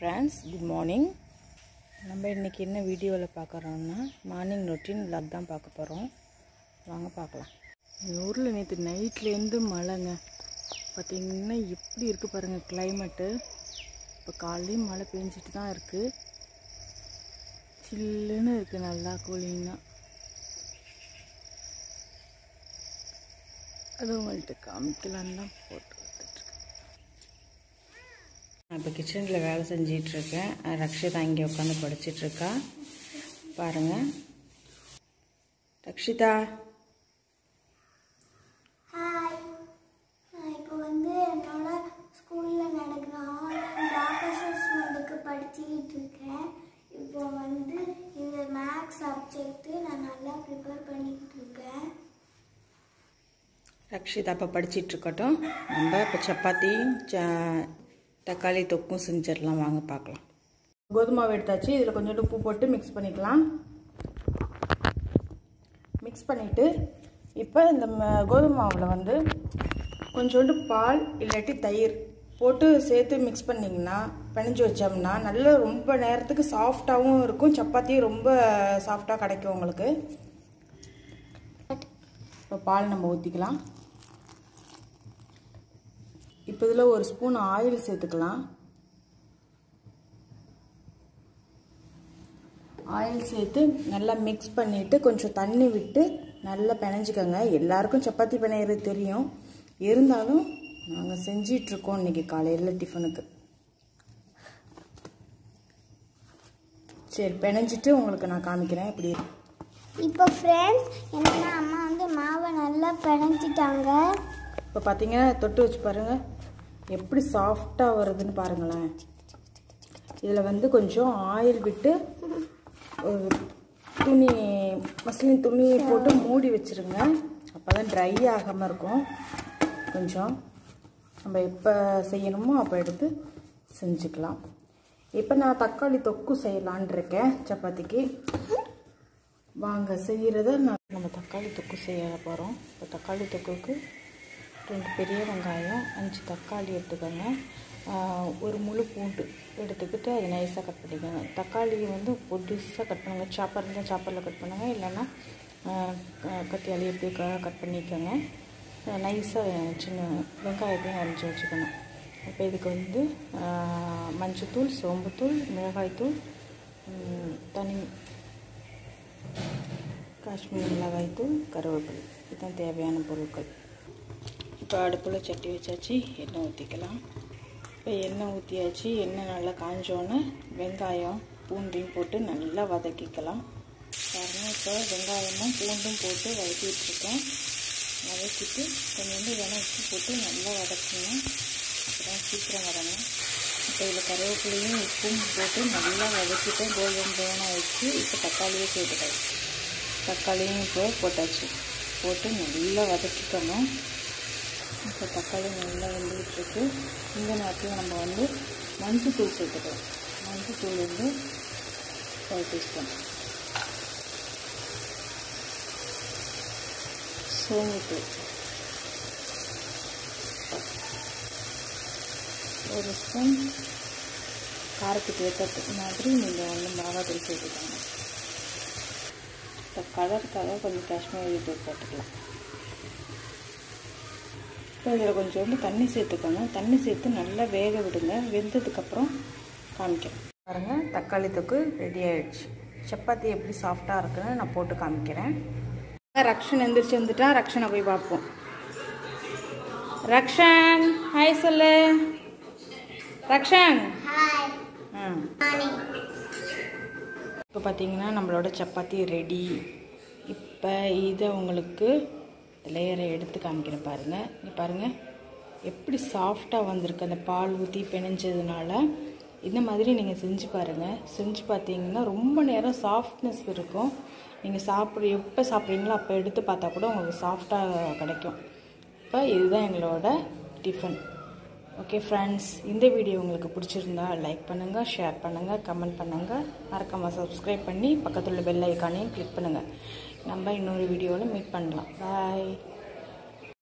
Friends good morning நம்ம இன்றைக்கி என்ன வீடியோவில் பார்க்குறோன்னா மார்னிங் ரொட்டீன் லக் தான் பார்க்க போகிறோம் வாங்க பார்க்கலாம். எங்கள் ஊரில் நேற்று நைட்லேருந்து மழைங்க. பார்த்திங்கன்னா எப்படி இருக்குது பாருங்கள் கிளைமேட்டு இப்போ காலையும் மழை பெஞ்சிட்டு தான் இருக்குது சில்லுன்னு இருக்குது நல்லா கூலிங்காக அது உங்கள்கிட்ட காமிக்கலான்னு தான் போட்டு நான் இப்போ கிச்சனில் வேலை செஞ்சிட்ருக்கேன் ரக்ஷிதா இங்கே உட்காந்து படிச்சிட்ருக்கா. பாருங்கள் ரக்ஷிதா. படிச்சுக்கிட்டு இருக்கேன் இப்போ வந்து இந்த மேக்ஸ் சப்ஜெக்ட்டு நான் நல்லா ப்ரிப்பேர் பண்ணிக்கிட்டு இருக்கேன் ரக்ஷிதா இப்போ படிச்சிட்ருக்கட்டும். நம்ம இப்போ சப்பாத்தி தக்காளி தொக்கும் செஞ்சிடலாம் வாங்க பார்க்கலாம் கோதுமை மாவு எடுத்தாச்சு. இதில் கொஞ்சோண்டு உப்பு போட்டு மிக்ஸ் பண்ணிக்கலாம். மிக்ஸ் பண்ணிவிட்டு இப்போ இந்த ம- கோதுமை மாவில் வந்து கொஞ்சோண்டு பால் இல்லாட்டி தயிர் போட்டு சேர்த்து மிக்ஸ் பண்ணிங்கன்னா பிணைஞ்சு வச்சோம்னா நல்ல ரொம்ப நேரத்துக்கு சாஃப்டாகவும் இருக்கும். சப்பாத்தியும் ரொம்ப சாஃப்டாக கிடைக்கும் உங்களுக்கு. இப்போ பால் நம்ம ஊற்றிக்கலாம் இதில் ஒரு ஸ்பூன் ஆயில் சேர்த்துக்கலாம். ஆயில் சேர்த்து நல்லா மிக்ஸ் பண்ணிவிட்டு கொஞ்சம் தண்ணி விட்டு நல்லா பிணைஞ்சிக்கோங்க. எல்லாருக்கும் சப்பாத்தி பிணையிறது தெரியும். இருந்தாலும் நாங்கள் செஞ்சிட்ருக்கோம் இன்றைக்கி காலையில் டிஃபனுக்கு சரி பிணைஞ்சிட்டு உங்களுக்கு நான் காமிக்கிறேன். இப்படி இப்போ ஃப்ரெண்ட்ஸ் என்னன்னா அம்மா வந்து மாவை நல்லா பிணைஞ்சிட்டாங்க. இப்போ பார்த்தீங்கன்னா தொட்டு வச்சு பாருங்கள் எப்படி சாஃப்டாக வருதுன்னு பாருங்களேன். இதில் வந்து கொஞ்சம் ஆயில் விட்டு துணி மஸ்லின் துணி போட்டு மூடி வச்சுருங்க. அப்போ தான் ட்ரை ஆகாமல் இருக்கும். கொஞ்சம் நம்ம எப்போ செய்யணுமோ அப்போ எடுத்து செஞ்சுக்கலாம். இப்போ நான் தக்காளி தொக்கு செய்யலான் இருக்கேன் சப்பாத்திக்கு. வாங்க செய்கிறத நான் நம்ம தக்காளி தொக்கு செய்ய போகிறோம் இப்போ தக்காளி தொக்குக்கு ரெண்டு பெரிய வெங்காயம் அஞ்சு தக்காளி எடுத்துக்கோங்க. ஒரு முழு பூண்டு எடுத்துக்கிட்டு அதை நைஸாக கட் பண்ணிக்கோங்க. தக்காளியை வந்து பொடிசாக கட் பண்ணுங்க. சாப்பர் இருந்தால் சாப்பரில் கட் பண்ணுங்க. இல்லைன்னா ஆஹ் கத்தியாலே எப்படி கட் பண்ணிக்கோங்க. நைஸாக சின்ன வெங்காயத்தையும் அரைச்சி வச்சுக்கணும். இப்போ இதுக்கு வந்து மஞ்சத்தூள் சோம்புத்தூள் மிளகாய்த்தூள் தனி காஷ்மீர் மிளகாய்த்தூள் கருவேப்பிலை. இதுதான் தேவையான பொருட்கள். இப்போ அடுப்பில் சட்டி வச்சாச்சு எண்ணெய் ஊற்றிக்கலாம் இப்போ எண்ணெய் ஊற்றியாச்சு எண்ணெய் நல்லா காஞ்சோன்னு வெங்காயம் பூண்டையும் போட்டு நல்லா வதக்கிக்கலாம். பாருங்கள் இப்போ வெங்காயமும் பூண்டும் போட்டு வதக்கிட்டுருக்கோம். வதக்கிட்டு கொஞ்சோண்டு வெண்ணெய் உப்பு போட்டு நல்லா வதக்கணும். அப்புறம் சீக்கிரம் வரணும் இப்போ இதில் கருவேப்பிலையும் உப்பும் போட்டு நல்லா வதக்கிட்டேன் கோல்டன் ப்ரௌனாக வச்சு இப்போ தக்காளியே சேர்த்துக்கலாம். தக்காளியும் இப்போ போட்டாச்சு. போட்டு நல்லா வதக்கிக்கணும். இப்போ தக்காளி நல்லா வெந்துகிட்ருக்கு. இந்த நேரத்தில் நம்ம வந்து மஞ்சத்தூள் சேர்த்துக்கலாம். மஞ்சத்தூள் வந்து ஒரு டீஸ்பூன். சோம்புத்தூள் ஒரு ஸ்பூன் காரத்துக்கு ஏற்ற மாதிரி நீங்கள் வந்து மிளகாத்தூள் சேர்த்துக்கோங்க. இப்போ கலருக்காக கொஞ்சம் காஷ்மீரி தூள் போட்டுக்கலாம். இப்போ இதில் கொஞ்சோண்டு தண்ணி சேர்த்துக்கணும். தண்ணி சேர்த்து நல்லா வேக விடுங்க. வெந்ததுக்கப்புறம் காமிக்கிறேன். பாருங்கள் தக்காளி தொக்கு ரெடி ஆயிடுச்சு. சப்பாத்தி எப்படி சாஃப்டாக இருக்குன்னு நான் போட்டு காமிக்கிறேன். ரக்ஷன் எந்திரிச்சு வந்துட்டா ரக்ஷனை போய் பார்ப்போம். ரக்ஷன் ஹாய் சொல்லு. ரக்ஷன். இப்போ பார்த்தீங்கன்னா நம்மளோட சப்பாத்தி ரெடி இப்போ இதை உங்களுக்கு லேயரை எடுத்து காமிக்கிறேன் பாருங்கள் இங்க பாருங்கள் எப்படி சாஃப்டாக வந்திருக்கு அந்த பால் ஊற்றி பிணைஞ்சதுனால. இந்த மாதிரி நீங்கள் செஞ்சு பாருங்கள் செஞ்சு பார்த்தீங்கன்னா ரொம்ப நேரம் சாஃப்ட்னஸ் இருக்கும். நீங்கள் சாப்பிட்ற எப்போ சாப்பிட்றீங்களோ அப்போ எடுத்து பார்த்தா கூட உங்களுக்கு சாஃப்டாக கிடைக்கும். இப்போ இதுதான் எங்களோட டிஃபன் ஓகே ஃப்ரெண்ட்ஸ் இந்த வீடியோ உங்களுக்கு பிடிச்சிருந்தா லைக் பண்ணுங்கள் ஷேர் பண்ணுங்கள் கமெண்ட் பண்ணுங்கள் மறக்காமல் சப்ஸ்கிரைப் பண்ணி பக்கத்தில் உள்ள பெல் ஐக்கானையும் கிளிக் பண்ணுங்கள் நம்ம இன்னொரு வீடியோவில் மீட் பண்ணலாம். பாய்